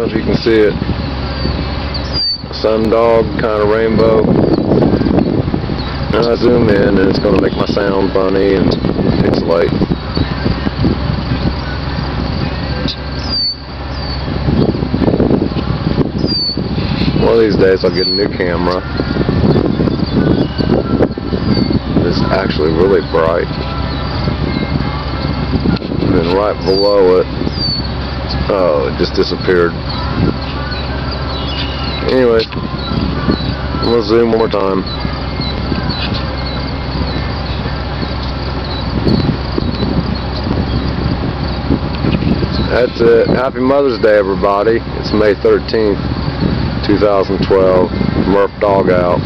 know if you can see it. Sun dog kind of rainbow. And I zoom in and it's going to make my sound funny and pixelate. One of these days I'll get a new camera. It's actually really bright. And then right below it, oh, it just disappeared. Anyway, I'm gonna zoom one more time. That's it. Happy Mother's Day, everybody. It's May 13th, 2012. Murph Dog out.